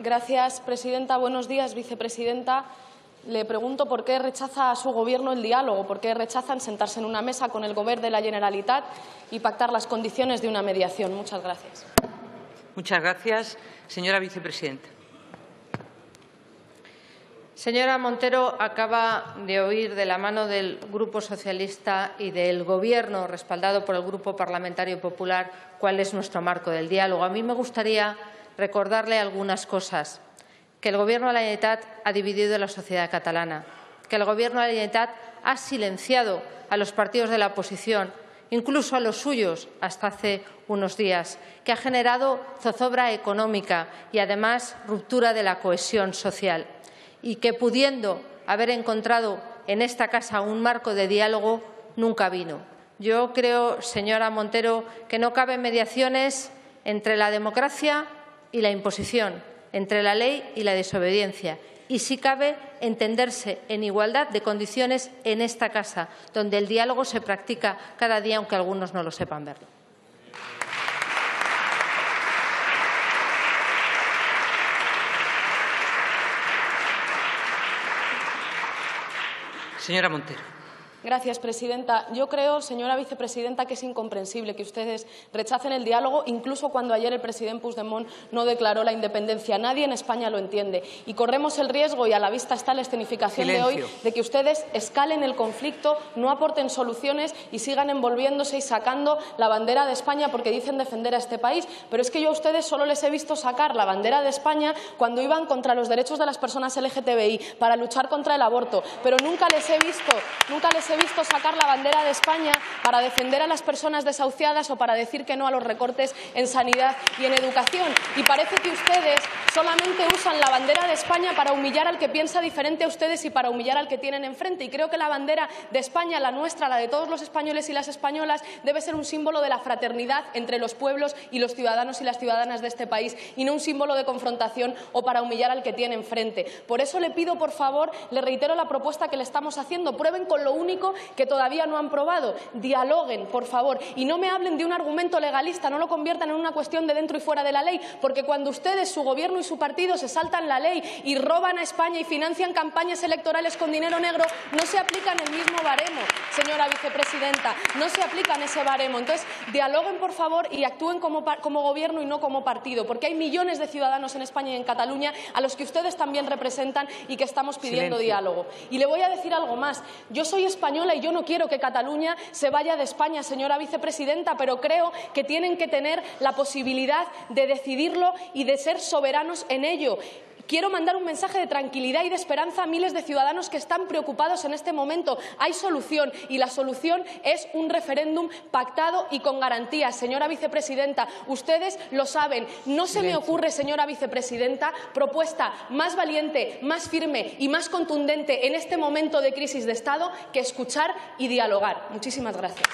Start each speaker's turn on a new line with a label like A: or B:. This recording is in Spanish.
A: Gracias, presidenta. Buenos días, vicepresidenta. Le pregunto por qué rechaza a su Gobierno el diálogo, por qué rechazan sentarse en una mesa con el Gobierno de la Generalitat y pactar las condiciones de una mediación. Muchas gracias.
B: Muchas gracias. Señora vicepresidenta.
C: Señora Montero, acaba de oír de la mano del Grupo Socialista y del Gobierno, respaldado por el Grupo Parlamentario Popular, cuál es nuestro marco del diálogo. A mí me gustaría recordarle algunas cosas. Que el Gobierno de la Generalitat ha dividido la sociedad catalana, que el Gobierno de la Generalitat ha silenciado a los partidos de la oposición, incluso a los suyos hasta hace unos días, que ha generado zozobra económica y, además, ruptura de la cohesión social, y que, pudiendo haber encontrado en esta casa un marco de diálogo, nunca vino. Yo creo, señora Montero, que no caben mediaciones entre la democracia y la imposición entre la ley y la desobediencia y, si cabe, entenderse en igualdad de condiciones en esta casa, donde el diálogo se practica cada día, aunque algunos no lo sepan verlo.
B: Señora Montero.
A: Gracias, presidenta. Yo creo, señora vicepresidenta, que es incomprensible que ustedes rechacen el diálogo, incluso cuando ayer el presidente Puigdemont no declaró la independencia. Nadie en España lo entiende. Y corremos el riesgo, y a la vista está la escenificación de hoy, de que ustedes escalen el conflicto, no aporten soluciones y sigan envolviéndose y sacando la bandera de España porque dicen defender a este país. Pero es que yo a ustedes solo les he visto sacar la bandera de España cuando iban contra los derechos de las personas LGTBI, para luchar contra el aborto. Pero nunca les he visto, nunca les he he visto sacar la bandera de España para defender a las personas desahuciadas o para decir que no a los recortes en sanidad y en educación. Y parece que ustedes solamente usan la bandera de España para humillar al que piensa diferente a ustedes y para humillar al que tienen enfrente. Y creo que la bandera de España, la nuestra, la de todos los españoles y las españolas, debe ser un símbolo de la fraternidad entre los pueblos y los ciudadanos y las ciudadanas de este país y no un símbolo de confrontación o para humillar al que tiene enfrente. Por eso le pido, por favor, le reitero la propuesta que le estamos haciendo. Prueben con lo único que todavía no han probado. Dialoguen, por favor, y no me hablen de un argumento legalista, no lo conviertan en una cuestión de dentro y fuera de la ley, porque cuando ustedes, su gobierno y su partido se saltan la ley y roban a España y financian campañas electorales con dinero negro, no se aplican el mismo baremo, señora vicepresidenta, no se aplican ese baremo. Entonces, dialoguen, por favor, y actúen como, como gobierno y no como partido, porque hay millones de ciudadanos en España y en Cataluña a los que ustedes también representan y que estamos pidiendo diálogo. Y le voy a decir algo más. Yo soy y yo no quiero que Cataluña se vaya de España, señora vicepresidenta, pero creo que tienen que tener la posibilidad de decidirlo y de ser soberanos en ello. Quiero mandar un mensaje de tranquilidad y de esperanza a miles de ciudadanos que están preocupados en este momento. Hay solución y la solución es un referéndum pactado y con garantías. Señora vicepresidenta, ustedes lo saben. No se me ocurre, señora vicepresidenta, propuesta más valiente, más firme y más contundente en este momento de crisis de Estado que escuchar y dialogar. Muchísimas gracias.